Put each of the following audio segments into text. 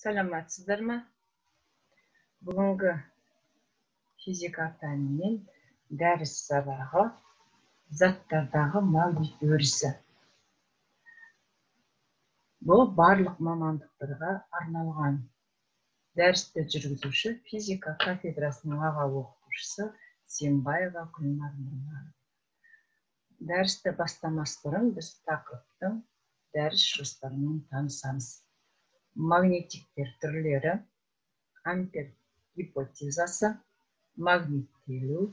саламатсыздар ма бүгінгі физика пәнінен дәріс сабағы заттардағы магнит өрісі. Бұл барлық мамандықтарға арналған дәрісті жүргізуші физика кафедрасының аға оқытушысы сембаева гүлнар дәрісті бастамас бұрын біз тақырыптың дәріс жоспарымен танысамыз. Магнитиктер түрлері ампер гипотезасы магниттелу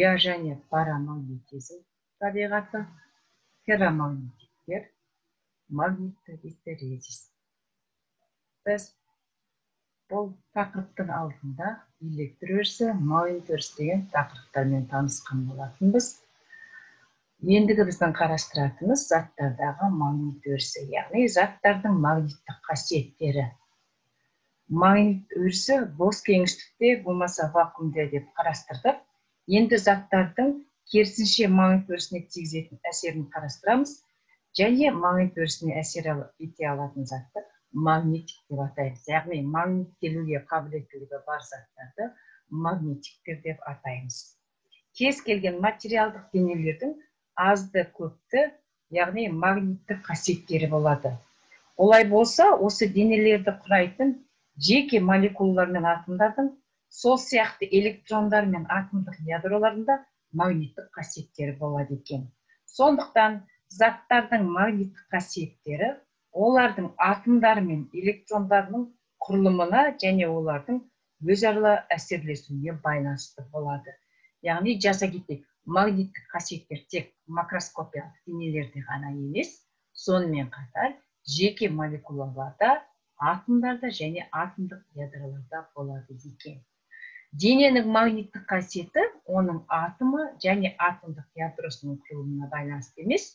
я және парамагнетизм табиғаты ферромагнитиктер магнитті гистерезис біз бұл тақырыптың алдында электр өрісі магнит өрісі деген тақырыптармен танысқан болатынбыз. Ендігі біздің қарастыратынымыз заттардағы магнит өрісі яғни заттардың магниттік қасиеттері. Магнит өрісі бос кеңістікте болмаса вакуумде деп қарастырдық. Енді заттардың керісінше магнит өрісіне тигізетін әсерін қарастырамыз. Және магнит өрісіне әсер ете алатын затты магнитик деп атаймыз. Яғни магниттелуге қабілеттілігі бар заттарды магнитиктер деп атаймыз. Кез келген материалдық денелердің азды көпті яғни магниттік қасиеттері болады. Олай болса осы денелерді құрайтын жеке молекулалар мен атомдардың сол сияқты электрондар мен атомдық ядроларында магниттік қасиеттері болады екен. Сондықтан заттардың магниттік қасиеттері олардың атомдары мен электрондарының құрылымына және олардың өзара әсерлесуіне байланысты болады. Яғни жаза кетейік. Магниттік қасиеттер тек макроскопиялық денелерде ғана емес сонымен қатар жеке молекулаларда атомдарда және атомдық ядроларда болады екен. Дененің магниттік қасиеті оның атомы және атомдық ядросының құрылымына байланысты емес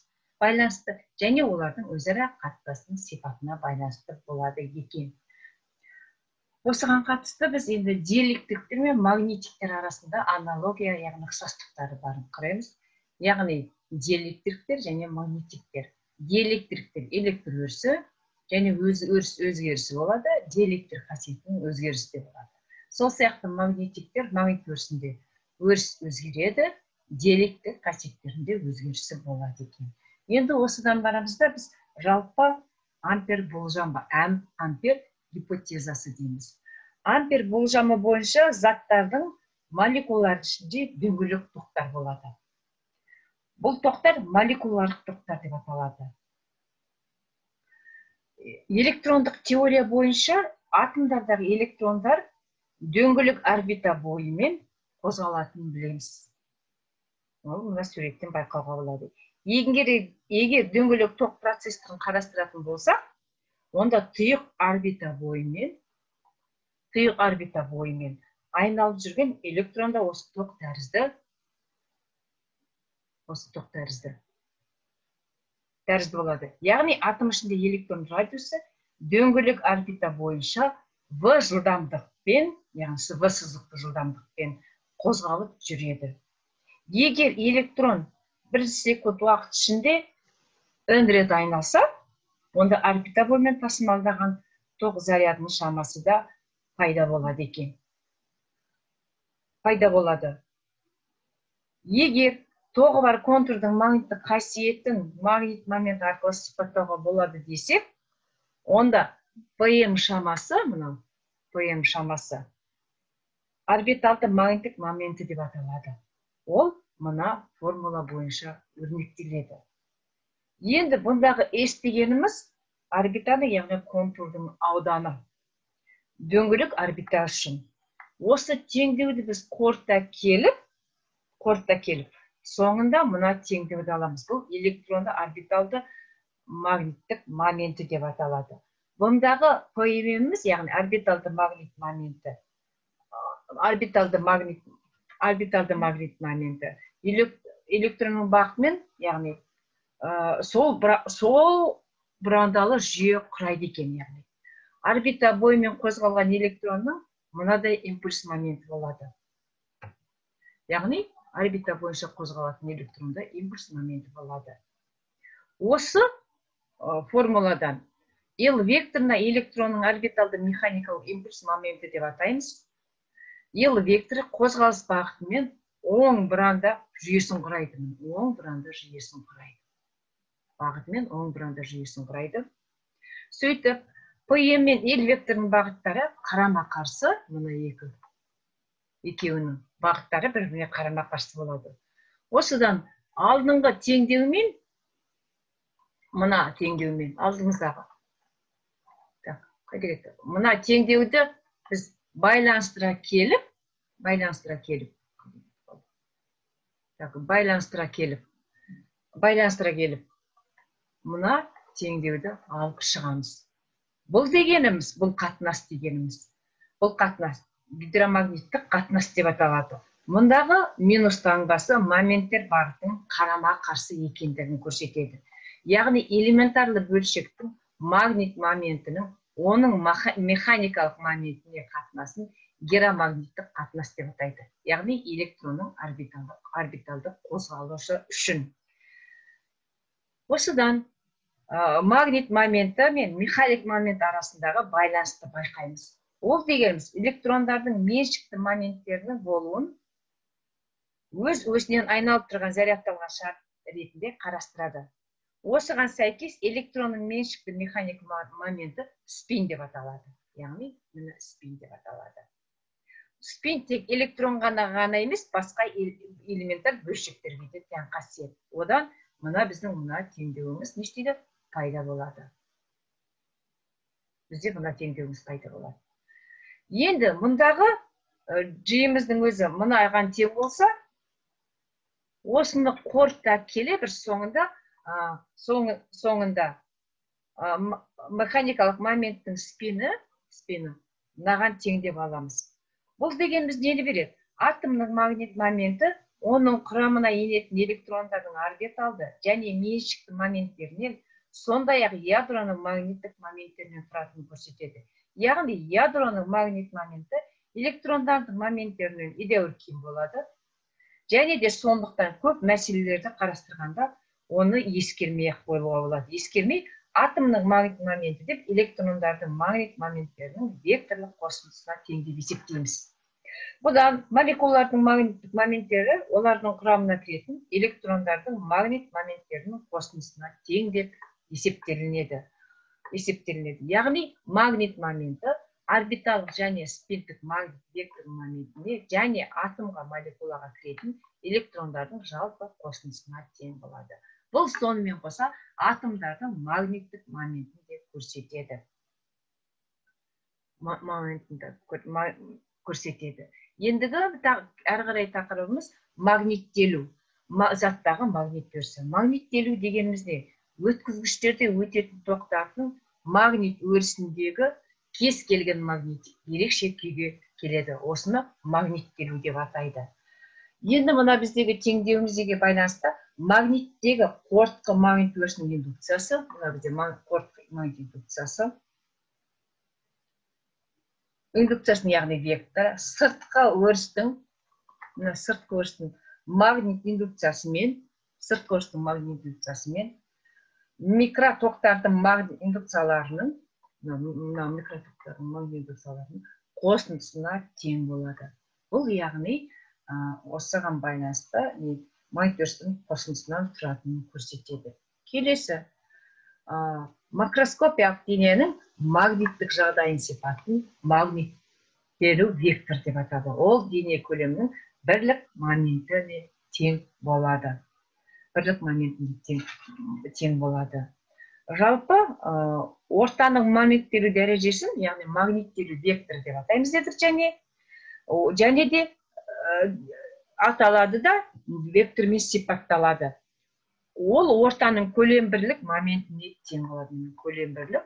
байланысты және олардың өзара қатынасының сипатына байланысты болады екен. Осыған қатысты біз енді диэлектриктер мен магнитиктер арасында аналогия яғни ұқсастықтары барын қараймыз. Яғни диэлектриктер және магнитиктер. Диэлектриктер электр өрісі және өз өріс өзгерісі болады диэлектр қасиетінің өзгерісі де болады. Сол сияқты магнитиктер магнит өрісінде өріс өзгереді диэлектр қасиеттерінде өзгерісі болады екен. Енді осыдан барамыз да біз жалпы ампер болжамы әм ампер гипотезасы дейміз ампер болжамы бойынша заттардың молекулалар ішінде дөңгелек тоқтар болады. Бұл тоқтар молекуларлық тоқтар деп аталады. Электрондық теория бойынша атомдардағы электрондар дөңгелек орбита бойымен қозғалатынын білеміз. Ол мына суреттен байқауға болады. Егер егер дөңгелек ток процесін қарастыратын болсақ онда тұйық орбита бойымен тұйық орбита бойымен айналып жүрген электрон да осы ток тәрізді осы ток тәрізді. Тәрізді болады. Яғни атом ішінде электрон радиусы дөңгелек орбита бойынша в жылдамдықпен яғни в сызықты жылдамдықпен қозғалып жүреді. Егер электрон бір секунд уақыт ішінде n рет айналса онда орбита бойымен тасымалдаған ток зарядының шамасы да пайда болады екен. Пайда болады. Егер тоғы бар контурдың магниттік қасиетін магнит момент арқылы сипаттауға болады десек онда пм шамасы мынау пм шамасы орбиталды магниттік моменті деп аталады. Ол мына формула бойынша өрнектеледі. Енді бұндағы s дегеніміз орбитаны яғни контурдың ауданы. Дөңгелек орбита үшін осы теңдеуді біз қорыта келіп қорыта келіп соңында мына теңдеуді аламыз. Бұл электронды орбиталды магниттік моменті деп аталады. Бұндағы пміміз яғни орбиталды магнит моменті орбиталды магнит орбиталды магнит моменті электронның бағытымен яғни ә, сол сол бұрандалы жүйе құрайды екен яғни. Орбита бойымен қозғалған электронның мынадай импульс моменті болады. Яғни орбита бойынша қозғалатын электронда импульс моменті болады. Осы ә, формуладан л векторына электронның орбиталды механикалық импульс моменті деп атаймыз. Л векторы қозғалыс бағытымен оң бұранда жүйесін құрайды. Оң бұранда жүйесін құрайды. Бағытымен оң бұранда жүйесін құрайды. Сөйтіп пе мен л векторының бағыттары қарама қарсы мына екі екеуінің бағыттары бір біріне қарама қарсы болады. Осыдан алдыңғы теңдеумен мына теңдеумен алдымыздағы қайда кетті. Мына теңдеуді біз байланыстыра келіп байланыстыра келіп так байланыстыра келіп байланыстыра келіп мына теңдеуді алып шығамыз. Бұл дегеніміз бұл қатынас дегеніміз бұл қатынас гидромагниттік қатынас деп аталады. Мұндағы минус таңбасы моменттер бағытының қарама қарсы екендігін көрсетеді. Яғни элементарлы бөлшектің магнит моментінің оның механикалық моментіне қатынасын геромагниттік қатынас деп атайды. Яғни электронның орбиталдық орбиталдық қозғалысы үшін. Осыдан магнит моменті мен механик момент арасындағы байланысты байқаймыз. Ол дегеніміз электрондардың меншікті моменттерінің болуын өз өзінен айналып тұрған зарядталған шар ретінде қарастырады. Осыған сәйкес электронның меншікті механик моменті спин деп аталады. Яғни міне спин деп аталады. Спин тек электрон ғана ғана емес басқа элементтер бөлшектерге де тән қасиет. Одан мына біздің мына теңдеуіміз не істейді? Пайда болады. Бізде мына теңдеуіміз пайда болады. Енді мұндағы жиымыздың өзі мынаған тең болса осыны қорыта келе бір соңында соңында механикалық моменттің спині спині мынаған тең деп аламыз. Бұл дегеніміз нені береді? Атомның магнит моменті оның құрамына енетін электрондардың орбиталды және меншікті моменттерінен сондай ақ ядроның магниттік моменттерінен тұратынын көрсетеді. Яғни ядроның магнит моменті электрондардың моменттерінен едәуір кем болады. Және де сондықтан көп мәселелерді қарастырғанда оны ескермей ақ қоюға болады. Ескермей атомның магнит моменті деп электрондардың магнит моменттерінің векторлық қосындысына тең деп есептейміз. Бұдан молекулалардың магниттік моменттері олардың құрамына кіретін электрондардың магнит моменттерінің қосындысына тең деп есептелінеді. Есептелінеді. Яғни магнит моменті орбиталық және спиндік магнит вектор моментіне және атомға молекулаға кіретін электрондардың жалпы қосындысына тең болады. Бұл сонымен қоса атомдардың магниттік моментін де көрсетеді. Көрсетеді. Ендігі әрі қарай тақырыбымыз магниттелу. Заттағы магнит өрісі магниттелу дегеніміз не? Өткізгіштерде өтетін тоқтардың магнит өрісіндегі кез келген магнит ерекше күйге келеді. Осыны магниттелу деп атайды. Енді мына біздегі теңдеуіміздегі байланысты магниттегі қорытқы магнит өрісінің индукциясы мына бізде қорытқы магнит индукциясы. Индукциясының яғни векторы сыртқы өрістің мына сыртқы өрістің магнит индукциясымен сыртқы өрістің магнит индукциясымен микротоктардың магнит индукцияларының мына микротоктардың магнит индукцияларының қосындысына тең болады. Бұл яғни осыған байланысты майтерстің қосындысынан тұратынын көрсетеді. Келесі ә, макроскопиялық дененің магниттік жағдайын сипатын магниттелу вектор деп атады. Ол дене көлемінің бірлік моментіне тең болады. Бірлік моментіне тең, тең болады. Жалпы ә, ортаның магниттелу дәрежесін яғни магниттелу вектор деп атаймыз дедік және және де аталады да вектормен сипатталады. Ол ортаның көлем бірлік моментіне тең болады көлем бірлік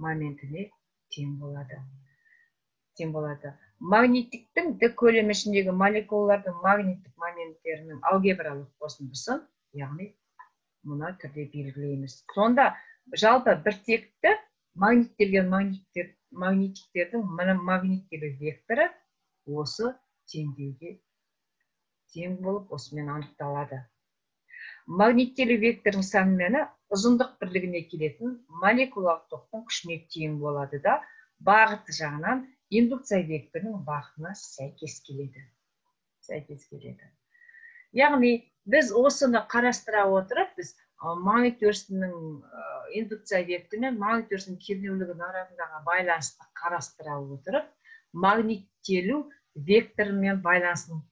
моментіне тең болады. Тең болады. Магниттіктің д көлемі ішіндегі молекулалардың магниттік моменттерінің алгебралық қосындысын яғни мына түрде белгілейміз. Сонда жалпы біртекті магниттелген магниттер магнитиктердің магниттелу векторы осы теңдеуге тең болып осымен анықталады. Магниттелу вектордың сан мәні ұзындық бірлігіне келетін молекулалық токтың күшіне тең болады да бағыты жағынан индукция векторының бағытына сәйкес келеді сәйкес келеді яғни біз осыны қарастыра отырып біз өрісінің индукция векторы мен өрісінің кернеулігінің арасындағы байланысты қарастыра отырып магниттелу векторымен байланысын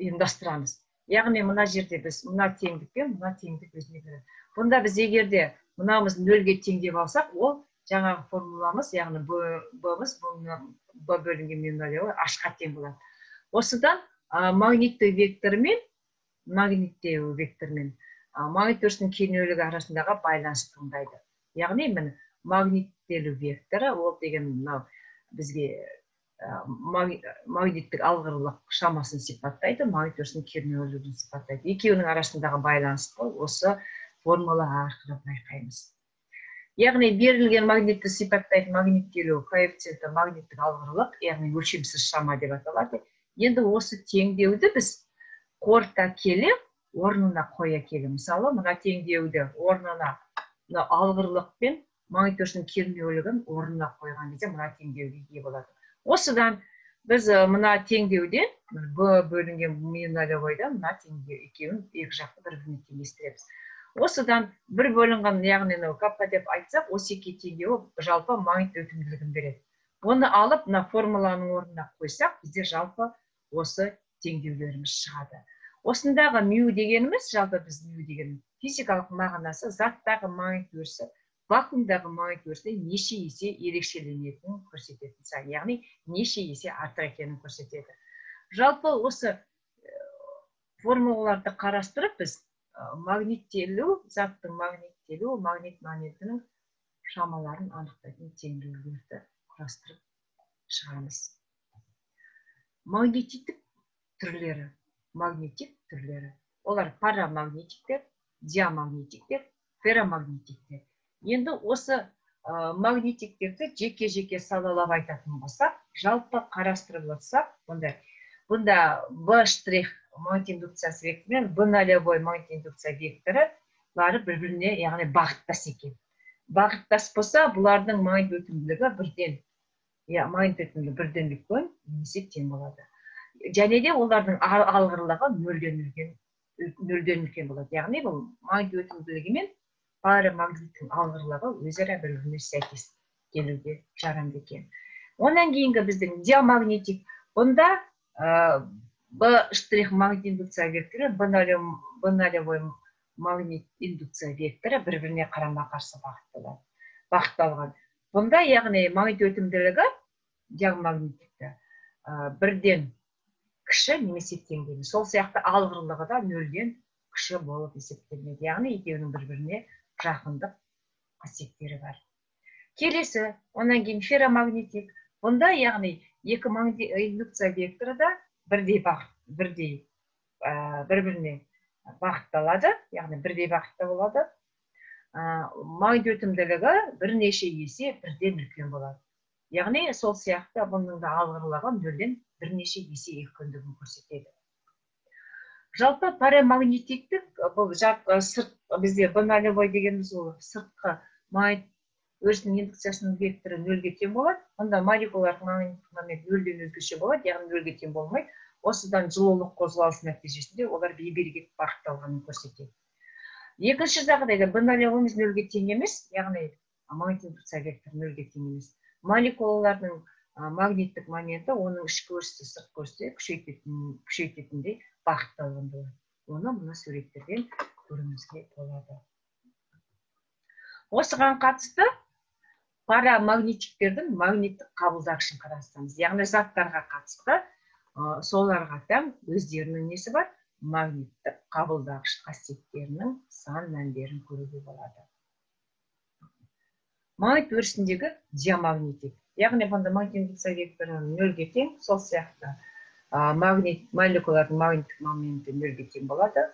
ұйымдастырамыз яғни мына жерде біз мына теңдік пен мына теңдік өзіне береді бұнда біз егер де мынауымыз нөлге тең деп алсақ ол жаңағы формуламыз яғни бмыз б бөлінген мен нөл ашқа тең болады. Осыдан магниттік вектормен магниттеу вектормен магнит өрісінің кернеулігі арасындағы байланыс туындайды. Яғни міне магниттелу векторы ол деген мынау бізге магниттік алғырлық шамасын сипаттайды магнит кернеулігін сипаттайды. Екеуінің арасындағы байланысты осы формула арқылы байқаймыз. Яғни берілген магнитті сипаттайтын магниттелу коэффициенті магниттік алғырлық яғни өлшемсіз шама деп аталады. Енді осы теңдеуді біз қорыта келе орнына қоя келе. Мысалы мына теңдеуді орнына мына алғырлық пен магнит өрісінің кернеулігін орнына қойған кезде мына теңдеуге ие болады. Осыдан біз мына теңдеуден б бөлінген ми нолевойдан мына теңдеу екеуін екі жақты бір біріне теңестіреміз осыдан бір бөлінген яғни мынау капка деп айтсақ осы екі теңдеуі жалпы магнит өтімділігін береді. Оны алып мына формуланың орнына қойсақ бізде жалпы осы теңдеулеріміз шығады. Осындағы мю дегеніміз жалпы біз мю деген физикалық мағынасы заттағы магнит өрісі вакуумдағы магнит өрісінен неше есе ерекшеленетінін көрсететін сан яғни неше есе артық екенін көрсетеді. Жалпы осы формулаларды қарастырып біз магниттелу заттың магниттелу магнит моментінің шамаларын анықтайтын теңдеулерді құрастырып шығамыз. Магнетиттік түрлері магнетик түрлері. Олар парамагнетиктер диамагнетиктер ферромагнетиктер енді осы ә, магнитиктерді жеке жеке салалап айтатын болсақ жалпы қарастырып отырсақ бұнда бұнда в штрих магнит индукциясы векторы мен в нолевой магнит индукция векторы бары бір біріне яғни бағыттас екен бағыттас болса бұлардың магнит өтімділігі бірден иә магнит өтімділігі бірден үлкен немесе тең болады және де олардың алғырлығы нөлден үлкен нөлден үлкен болады яғни бұл магнит өтімділігі мен парамагниттің алғырлығы өзара бір біріне сәйкес келуге жарамды екен одан кейінгі біздің диамагнетик бұнда ә, б штрих магнит индукция векторы б нолевой магнит индукция векторы бір біріне қарама қарсы бағытталады бағытталған. Бұнда яғни магнит өтімділігі бірден кіші немесе тең сол сияқты алғырлығы да нөлден кіші болып есептелінеді. Яғни екеуінің бір біріне жақындық қасиеттері бар. Келесі одан кейін ферромагнетик бұнда яғни екі индукция векторы да бірдей бағыт бірдей ә, бір біріне бағытталады яғни бірдей бағытта болады. Ә, өтімділігі бірнеше есе бірден үлкен болады. Яғни сол сияқты бұның да алғырлығы нөлден бірнеше есе үлкендігін көрсетеді. Жалпы парамагнетиктік бұл жақ сырт бізде б нолевой дегеніміз ол сыртқы магнит өрісінің индукциясының векторы нөлге тең болады онда молекулалық магниттік момент нөлден өзгеше болады яғни нөлге тең болмайды. Осыдан жылулық қозғалысы нәтижесінде олар бейберекет бағытталғанын көрсетеді. Екінші жағдайда б нолевойымыз нөлге тең емес яғни магнит индукция векторы нөлге тең емес молекулалардың магниттік моменті оның ішкі өрісті сыртқы күшейтетін күшейтетіндей бағытталған болады. Оны мына суреттерден көруімізге болады. Осыған қатысты парамагнитиктердің магниттік қабылдағышын қарастырамыз. Яғни заттарға қатысты соларға тән өздерінің несі бар? Магниттік қабылдағыш қасиеттерінің сан мәндерін көруге болады. Магнит өрісіндегі диамагнитик. Яғни бұнда магнит индукция векторы нөлге тең сол сияқты магнит молекулалардың магниттік моменті нөлге тең болады.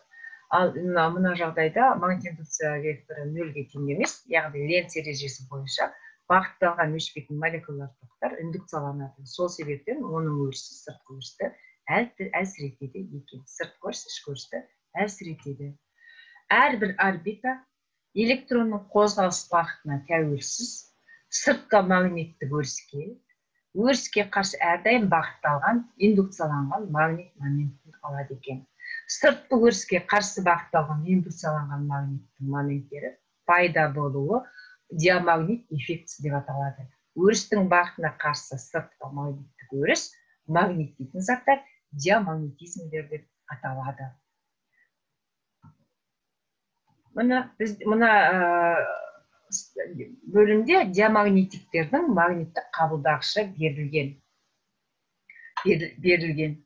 Ал мына жағдайда магнит индукция векторы нөлге тең емес яғни ленц ережесі бойынша бағытталған өшпейтін молекулалар токтар индукцияланады сол себептен оның өрісі сыртқы өрісті әлсіретеді екен. Сыртқы өріс ішкі өрісті әлсіретеді. Әрбір орбита электронның қозғалыс бағытына тәуелсіз сыртқы магниттік өріске өріске қарсы әрдайым бағытталған индукцияланған магнит моментін алады екен. Сыртқы өріске қарсы бағытталған индукцияланған магниттің моменттері пайда болуы диамагнит эффектісі деп аталады. Өрістің бағытына қарсы сыртқы магниттік өріс магнит дейтін заттар диамагнетизмдер деп аталады. Мына біз мына бөлімде диамагнетиктердің магниттік қабылдағышы берілген. Берілген.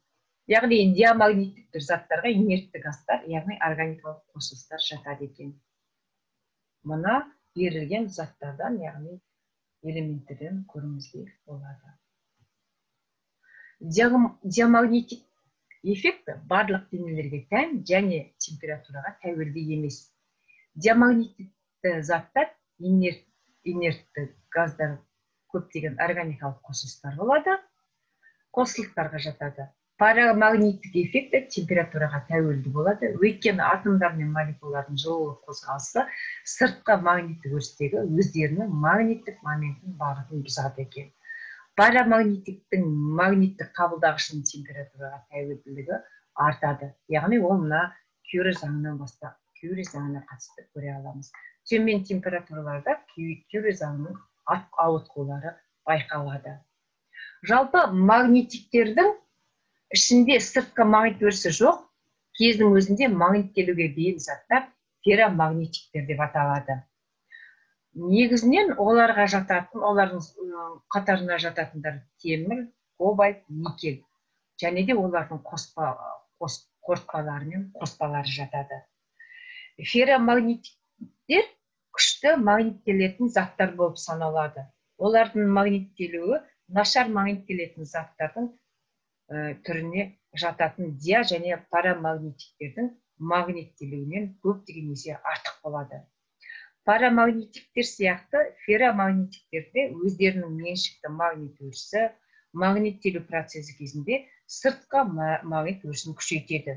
Яғни диамагниттік заттарға инертті газдар яғни органикалық қосылыстар жатады екен. Мына берілген заттардан яғни элементтерден көруімізге болады диамагнетик эффекті барлық денелерге тән және температураға тәуелді емес диамагнитті заттар инерт, инертті газдар көптеген органикалық қосылыстар болады қосылыстарға жатады парамагниттік эффекті температураға тәуелді болады. Өйткені атомдар мен молекулалардың жылулық қозғалысы сыртқы магниттік өрістегі өздерінің магниттік моментін бағытын бұзады екен. Парамагниттіктің магниттік қабылдағышының температураға тәуелділігі артады. Яғни ол мына кюри заңынан бастап кюри заңына қатысты көре аламыз. Төмен температураларда кюри заңының ауытқулары байқалады. Жалпы магнитиктердің ішінде сыртқы магнит өрісі жоқ кездің өзінде магниттелуге бейім заттар ферромагнитиктер деп аталады. Негізінен оларға жататын олардың қатарына жататындар темір кобальт никель. Және де олардың қоспа қос, қорытпалары мен қоспалары жатады. Ферромагниттер күшті магниттелетін заттар болып саналады. Олардың магниттелуі нашар магниттелетін заттардың түріне жататын диа және парамагнитиктердің магниттелуінен көптеген есе артық болады. Парамагнитиктер сияқты ферромагнитиктер де өздерінің меншікті магнит өрісі магниттелу процесі кезінде сыртқы магнит өрісін күшейтеді.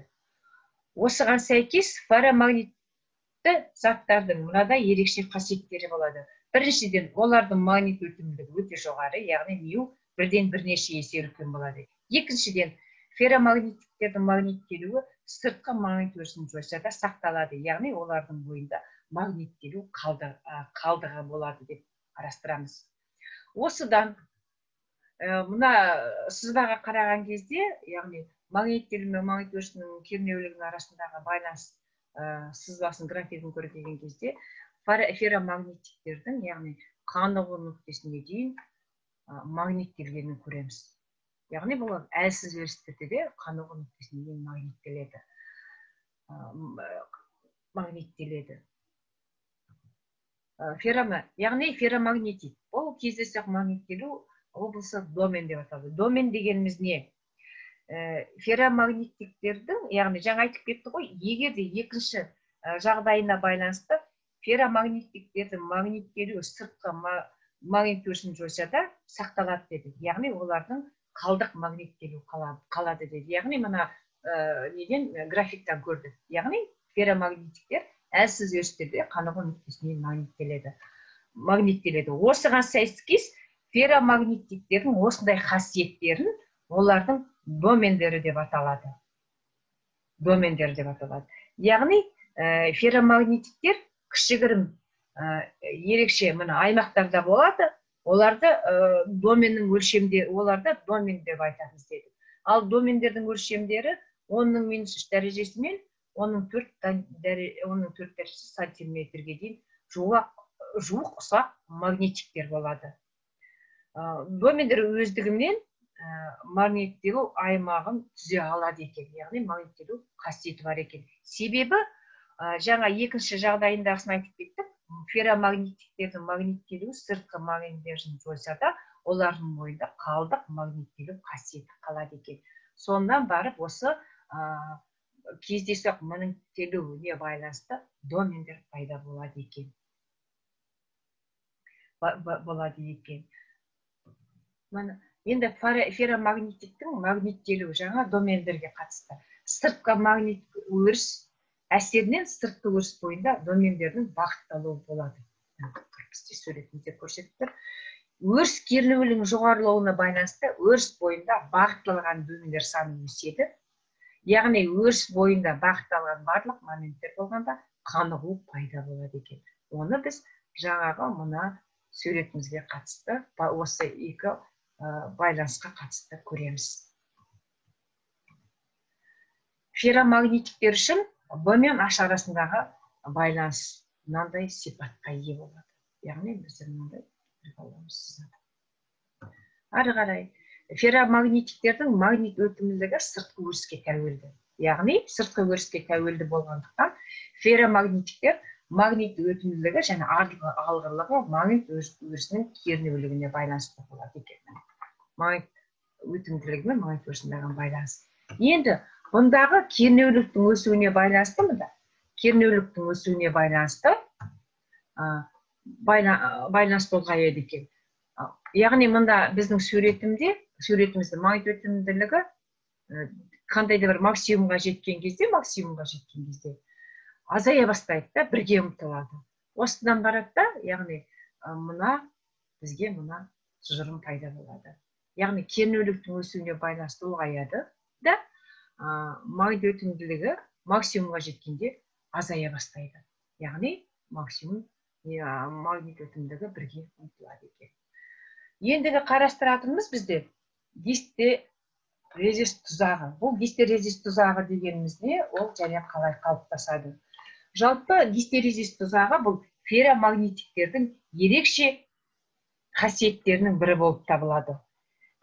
Осыған сәйкес парамагнитті заттардың мынадай ерекше қасиеттері болады. Біріншіден олардың магнит өтімділігі өте жоғары яғни мю бірден бірнеше есе үлкен болады. Екіншіден ферромагнитиктердің магниттелуі сыртқы магнит өрісін жойса да сақталады яғни олардың бойында магниттелу қалдығы болады деп қарастырамыз. Осыдан мына сызбаға қараған кезде яғни магниттелу мен магнит өрісінің кернеулігінің арасындағы байланыс сызбасын графигін көрген кезде ферромагнитиктердің яғни қанығу нүктесіне дейін магниттелгенін көреміз. Яғни бұл әлсіз өрістерде де қанығу магниттеледі. Магниттеледі. Феррома яғни ферромагнетит. Бұл кездейсоқ магниттелу облысы домен деп аталады. Домен дегеніміз не? Ә, яғни жаңа айтып кетті ғой егер де екінші жағдайына байланысты ферромагниттиктердің магниттелуі сыртқы магнит өрісін жойса да сақталады деді. Яғни олардың қалдық магниттелу қалады, деді яғни мына неден графиктан көрдік яғни ферромагниттиктер әлсіз өрістерде қанығу нүктесіне магниттеледі. Магниттеледі. Осыған сәйкес ферромагнитиктердің осындай қасиеттерін олардың домендері деп аталады. Домендері деп аталады. Яғни ә, кішігірім ерекше мына аймақтарда болады. Оларды ә, доменнің өлшемде оларды домен деп айтамыз дедік. Ал домендердің өлшемдері онның минус үш дәрежесімен оның төрт оның төрт дәрежесі сантиметрге дейін жуық жуық ұсақ магнитиктер болады. Домендер өздігімен магниттелу аймағын түзе алады екен. Яғни магниттелу қасиеті бар екен. Себебі жаңа екінші жағдайындағысын айтып кеттік ферромагнитиктердің магниттелуі сыртқы магниттерін жойса да олардың бойында қалдық магниттелу қасиеті қалады екен. Сондан барып осы кездейсоқ магниттелуіне байланысты домендер пайда болады екен. Болады екен. Енді ферромагнитиктің магниттелуі жаңа домендерге қатысты. Сыртқы магнит өріс әсерінен сыртқы өріс бойында домендердің бағытталуы болады. Бізде суретімізде көрсетіп тұр өріс кернеуінің жоғарылауына байланысты өріс бойында бағытталған домендер саны өседі. Яғни өріс бойында бағытталған барлық моменттер болғанда қанығу пайда болады екен. Оны біз жаңағы мына суретімізге қатысты осы екі байланысқа қатысты көреміз. Ферромагниттіктер үшін б мен h арасындағы байланыс мынандай сипатқа ие болады. Яғни біз мынандай ары қарай ферромагниттиктердің магнит өтімділігі сыртқы өріске тәуелді. Яғни сыртқы өріске тәуелді болғандықтан ферромагниттіктер магнит өтімділігі және алғырлығы магнит өрісінің кернеулігіне байланысты болады екен. Магнит өтімділігі мен магнит байланыс. Енді бұндағы кернеуліктің өсуіне байланысты мында кернеуліктің өсуіне байланысты байланысты ұлғаяды екен яғни мында біздің суретімде суретімізде магнит өтімділігі қандай да бір максимумға жеткен кезде максимумға жеткен кезде азая бастайды да бірге ұмтылады осыдан барады да яғни мына бізге мына тұжырым пайда болады яғни кернеуліктің өсуіне байланысты ұлғаяды да өтімділігі максимумға жеткенде азая бастайды. Яғни максимум магнит өтімділігі бірге ұмтылады екен. Ендігі қарастыратынымыз бізде резист тұзағы. Бұл резист тұзағы дегеніміз не ол және қалай қалыптасады. Жалпы гистерезис тұзағы бұл ферромагнитиктердің ерекше қасиеттерінің бірі болып табылады.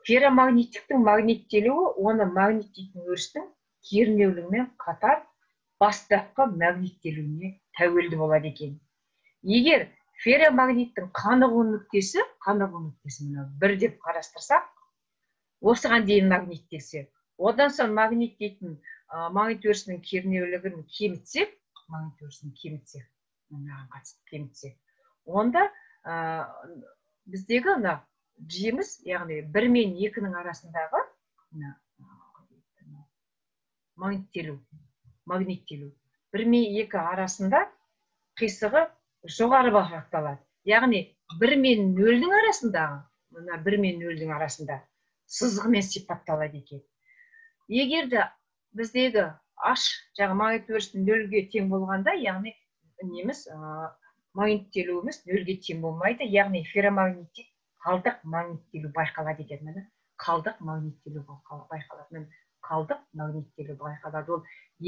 Ферромагниттіктің магниттелуі оны магниттейтін өрістің кернеулігімен қатар бастапқы магниттелуіне тәуелді болады екен. Егер ферромагниттің қанығу нүктесі қанығу нүктесі мынау бір деп қарастырсақ осыған дейін магниттесе одан соң магниттейтін магнит өрісінің кернеулігін кемітсек магнитурсын кемітсек мынаған қатысты кемітсек онда ә, біздегі мына жиіміз яғни бір мен екінің арасындағы магниттелу магниттелу. Бір мен екі арасында қисығы жоғары бағытталады. Яғни бір мен нөлдің арасындағы мына бір мен нөлдің арасында сызғымен сипатталады екен. Егер де біздегі аш жаңағы магнит өрісі нөлге тең болғанда яғни неміз магниттелуіміз нөлге тең болмайды. Яғни ферромагниттик қалдық магниттелу байқалады екен міне қалдық магниттелу байқалады міне қалдық магниттелу байқалады. Ол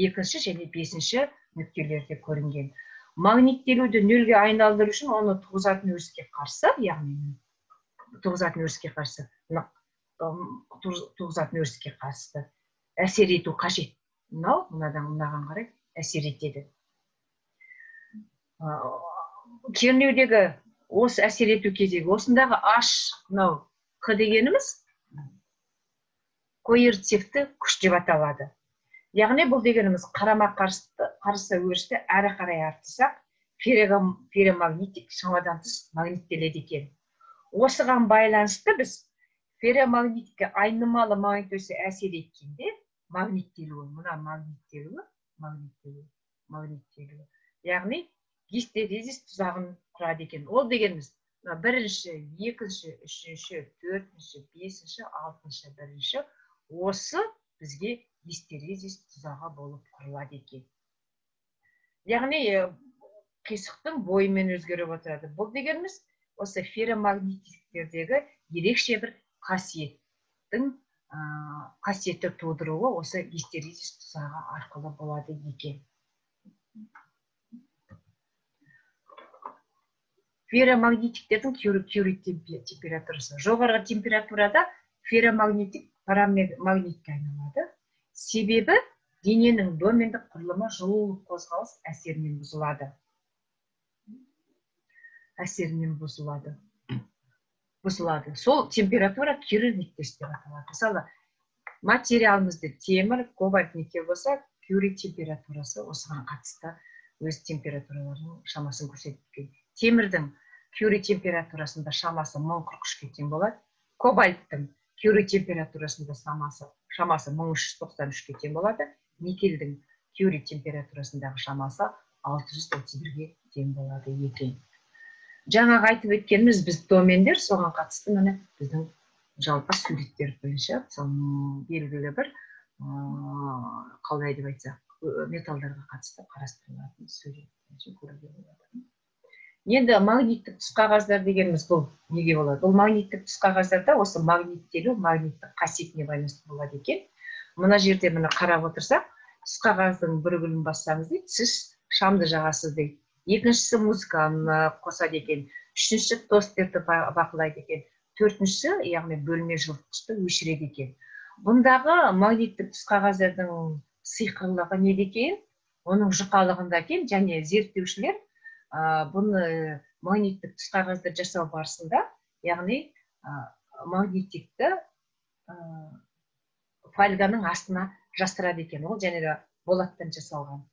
екінші және бесінші нүктелерде көрінген. Магниттелуді нөлге айналдыру үшін оны туғызатын өріске қарсы яғни туғызатын өріске қарсы туғызатын өріске қарсы әсер ету қажет. Мынау мынадан мынаған қарай әсер етеді. Кернеудегі осы әсер ету кезегі осындағы аш мынау қ дегеніміз коэрцивті күш деп аталады. Яғни бұл дегеніміз қарама қарсы, өрісті әрі қарай арттырсақ ферромагнитик шамадан тыс магниттеледі екен. Осыған байланысты біз ферромагнитикке айнымалы магнит өсі әсер еткенде магниттелуі мына магниттелуі магниттелуі магниттелуі. Яғни гистерезис тұзағын құрады екен. Ол дегеніміз мына бірінші екінші үшінші төртінші бесінші алтыншы бірінші осы бізге гистерезис тұзағы болып құрылады екен. Яғни қисықтың бойымен өзгеріп отырады. Бұл дегеніміз осы ферромагнитиктердегі ерекше бір қасиеттің қасиетті тудыруы осы гистерезис тұзағы арқылы болады екен. Ферромагнитиктердің кюри температурасы. жоғарғы температурада ферромагнитик парамагнитке айналады. Себебі дененің домендік құрылымы жылулық қозғалыс әсерінен бұзылады. Әсерінен бұзылады. Бұзылады. Сол температура кюри нүктесі деп аталады. Мысалы материалымызды темір кобальт никель болса кюри температурасы осыған қатысты өз температураларының шамасын көрсетіп темірдің кюри температурасында шамасы мың қырық үшке тең болады. Кобальттың кюри температурасында шамасы шамасы мың үш жүз тоқсан үшке тең болады. Никельдің кюри температурасындағы шамасы 631-ге тең болады екен. Жаңағы айтып өткеніміз біз домендер соған қатысты міне біздің жалпы суреттер бойынша белгілі бір қалай деп айтсақ металдарға қатысты қарастырылатын сурет көруге болады енді магниттік түс қағаздар дегеніміз бұл неге болады? бұл магниттік түс қағаздарда осы магниттелу магниттік қасиетіне байланысты болады екен. Мына жерде міне қарап отырсақ түс қағаздың бір гүлін бассаңыз дейді сіз шамды жағасыз дейді. Екіншісі музыканы қосады екен. Үшінші тостерді бақылайды екен. Төртіншісі яғни бөлме жылытқышты өшіреді екен. Бұндағы магниттік түс қағаздардың сиқырлығы неде екен? Оның жұқалығында екен және зерттеушілер бұны магниттік түс қағазды жасау барысында яғни магнитикті фольганың астына жастырады екен. Ол және болаттан жасалған.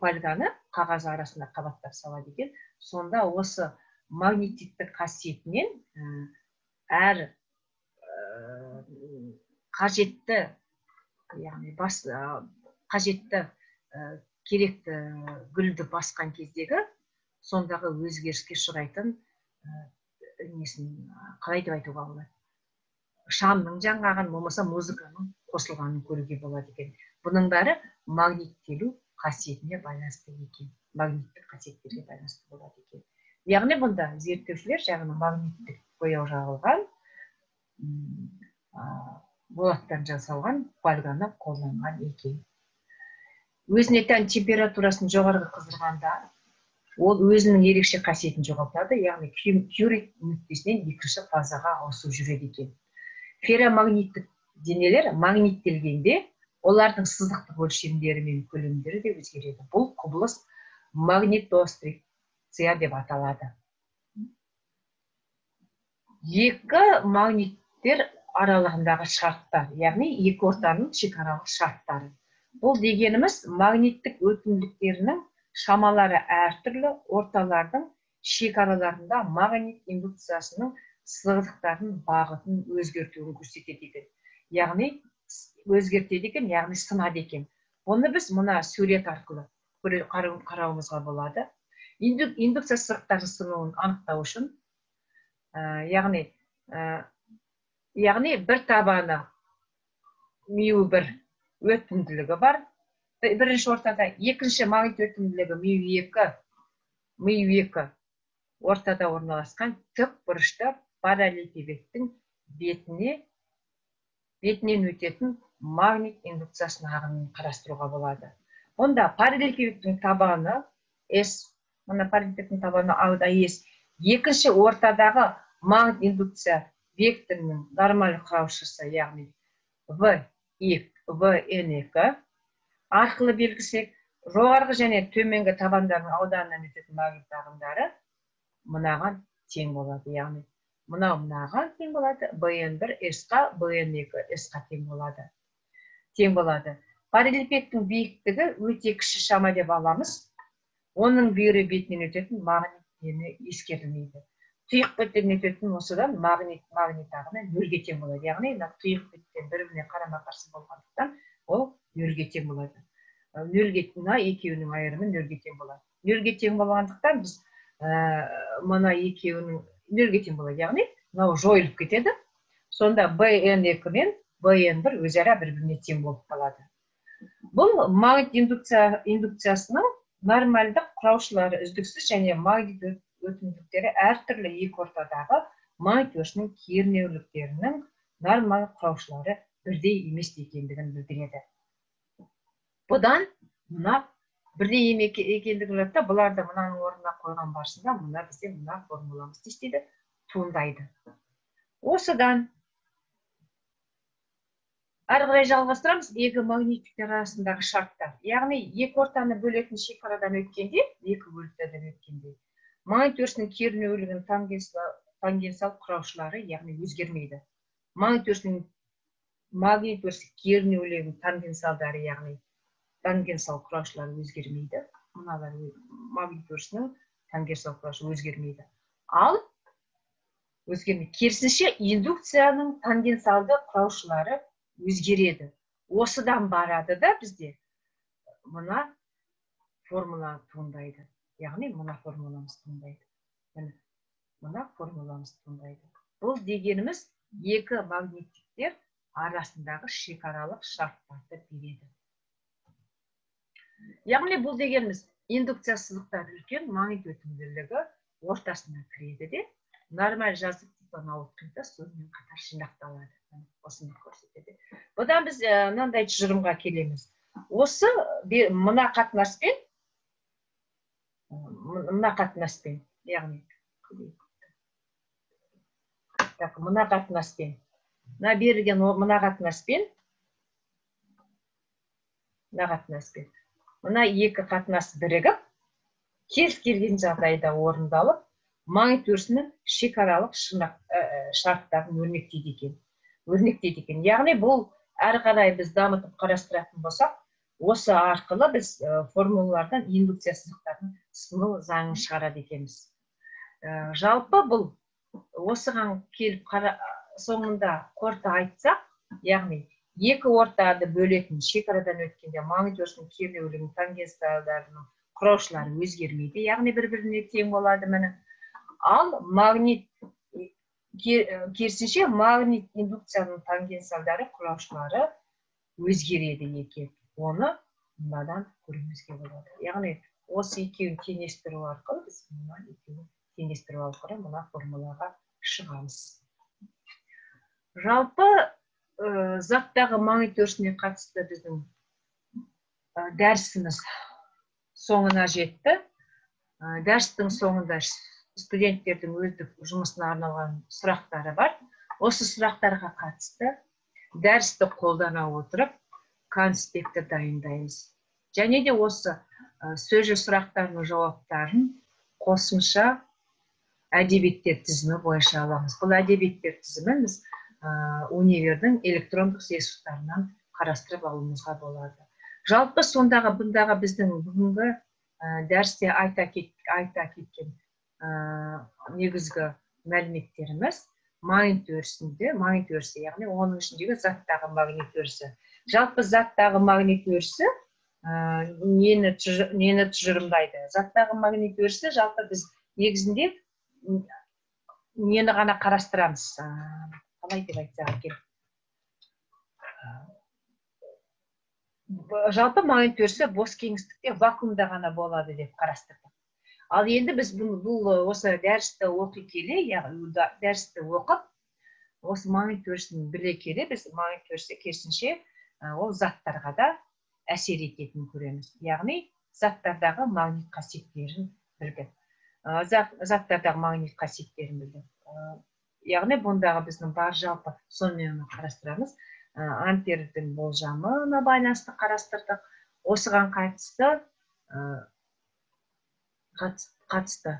Фольганы қағаз арасында қабаттап салады екен. Сонда осы магнитиктік қасиетінен әр қажетті яғни қажетті керекті гүлді басқан кездегі сондағы өзгеріске ұшырайтын несін қалай деп айтуға болады? Шамның жанғанын болмаса музыканың қосылғанын көруге болады екен. Бұның бәрі магниттелу қасиетіне байланысты екен. Магниттік қасиеттерге байланысты болады екен. Яғни бұнда зерттеушілер жаңағы магниттік бояу жағылған болаттан жасалған фольганы қолданған екен. Өзіне тән температурасын жоғарғы қыздырғанда ол өзінің ерекше қасиетін жоғалтады яғни кюрит нүктесінен екінші фазаға ауысып жүреді екен. Ферромагниттік денелер магниттелгенде олардың сызықтық өлшемдері мен көлемдері де өзгереді. Бұл құбылыс магнитострикция деп аталады. Екі магниттер аралығындағы шарттар яғни екі ортаның шекаралық шарттары. Бұл дегеніміз магниттік өтімділіктерінің шамалары әртүрлі орталардың шекараларында магнит индукциясының сызықтардың бағытын өзгертуін көрсетеді екен. Яғни өзгертеді екен яғни сынады екен. Оны біз мына сурет арқылы қарауымызға болады. Индукция сызықтардың сынуын анықтау үшін ә, яғни ә, яғни бір табаны мю бір өтімділігі бар бірінші ортада екінші магнит өтімділігі ми екі ми екі ортада орналасқан тік бұрышты параллелепипедтің бетіне бетінен өтетін магнит индукциясының ағынын қарастыруға болады. Онда параллелепипедтің табаны с мына параллелепипедтің табаны ауда с екінші ортадағы магнит индукция векторының нормаль құраушысы яғни в в н екі арқылы белгісек жоғарғы және төменгі табандардың ауданынан өтетін магнит ағындары мынаған тең болады. Яғни мынау мынаған тең болады бн бір қа бн екі қа тең болады. Тең болады. Параллелепипедтің биіктігі өте кіші шама деп аламыз. Оның бүйірі бетінен өтетін магнит ескерілмейді. Тұйық беттен өтетін осыдан магнит магнит ағыны нөлге тең болады. Яғни мына тұйық беттер бір біріне қарама қарсы болғандықтан ол нөлге тең болады нөлге мына екеуінің айырымы нөлге тең болады. Нөлге тең болғандықтан біз ә, мына екеуінің нөлге тең болады яғни мынау жойылып кетеді. Сонда бн екі мен бн бір өзара бір біріне тең болып қалады. Бұл магнит индукция индукциясының нормальдық құраушылары үздіксіз және магнит өтімділіктері әртүрлі екі ортадағы магнит өрісінің кернеуліктерінің нормаль құраушылары бірдей емес екендігін білдіреді. Бұдан мына бірдей екендігін біледі да бұларды мынаның орнына қойған барысында мына бізде мына формуламыз не істейді туындайды. Осыдан ары қарай жалғастырамыз екі магниттіктер арасындағы шарттар. Яғни екі ортаны бөлетін шекарадан өткенде екі бөліктерден өткенде. Магнит өрісінің кернеулігінің тангенциал құраушылары яғни өзгермейді. Магнит өрісінің магнит өрісі кернеулігінің тангенциалдары яғни тангенциал құраушылар өзгермейді. Мыналар магнит өрісінің тангенциал құрашы өзгермейді. Ал өзгермейді. Керісінше индукцияның тангенциалды құраушылары өзгереді. Осыдан барады да бізде мына формула туындайды. Яғни мына формуламыз туындайды. Міне мына формуламыз туындайды. Бұл дегеніміз екі магниттіктер арасындағы шекаралық шарттарды береді. Яғни бұл дегеніміз индукция сызықтары үлкен магнит өтімділігі ортасына кіреді де нормаль жазық типін ауытқиды сонымен қатар жинақталады. Осыны көрсетеді. Бұдан біз мынандай тұжырымға келеміз. Осы мына қатынаспен мына қатынаспен яғни так мына қатынаспен. Мына берілген мына қатынаспен мына қатынаспен. Мына екі қатынас бірігіп кез келген жағдайда орындалып магнит өрісінің шекаралық шарттарын өрнектейді екен. Өрнектейді екен. Яғни бұл әрі қарай біз дамытып қарастыратын болсақ осы арқылы біз формулалардан индукция сызықтардың сыну заңын шығарады екенбіз. Жалпы бұл осыған келіп қара, соңында қорыта айтсақ яғни екі ортаны бөлетін шекарадан өткенде магнит өрісінің кернеулігінің тангенциалдарының құраушылары өзгермейді яғни бір біріне тең болады міне. Ал магнит керісінше магнит индукцияның тангенциалдары құраушылары өзгереді екен. Оны мынадан көруімізге болады. Яғни осы екеуін теңестіру арқылы біз мына екеуін теңестіріп алып мына формулаға шығамыз. Жалпы ә, заттағы магнит өрісіне қатысты біздің ә, дәрісіміз соңына жетті. Ә, дәрістің соңында студенттердің өздік жұмысына арналған сұрақтары бар. Осы сұрақтарға қатысты дәрісті қолдана отырып конспектті дайындаймыз. Және де осы сөже сұрақтарының жауаптарын қосымша әдебиеттер тізімі бойынша аламыз. Бұл әдебиеттер тізімін біз универдің электрондық ресурстарынан қарастырып алуымызға болады. Жалпы сондағы бұндағы біздің бүгінгі дәрісте айта, кет, айта кеткен негізгі мәліметтеріміз магнит өрісінде магнит өрісі яғни оның ішіндегі заттағы магнит өрісі жалпы заттағы магнит өрісі ә, нені, нені тұжырымдайды? Заттағы магнит өрісі жалпы біз негізінде нені ғана қарастырамыз қалай деп айтсақ екен жалпы магнит өрісі бос кеңістікте вакуумда ғана болады деп қарастырдық ал енді біз бұл, осы дәрісті оқи келе яғни дәрісті оқып осы магнит өрісін біле келе біз магнит өрісі керісінше ол заттарға да әсер ететінін көреміз. Яғни заттардағы магнит қасиеттерін білдік заттардағы магнит қасиеттерін білдік яғни бұндағы біздің бар жалпы сонымен қарастырамыз. Ә, ампердің болжамына байланысты қарастырдық. Осыған қатысты ә, қатысты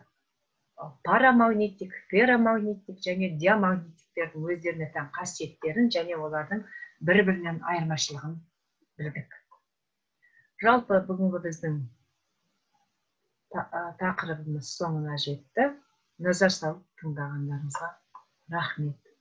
парамагниттік ферромагниттік және диамагниттіктердің өздеріне тән қасиеттерін және олардың бір бірінен айырмашылығын білдік. Жалпы бүгінгі біздің тақырыбымыз соңына жетті. Назар салып тыңдағандарыңызға نخندید